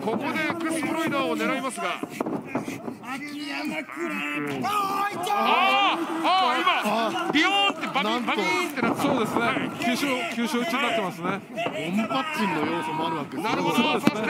ここでエクスプロイダーを狙いますが。ああ今ビヨーンってバビバビンってなったそうですね急所急所打ちになってますねはいオンパッチンの要素もあるわけですなるほどそ,、ねそして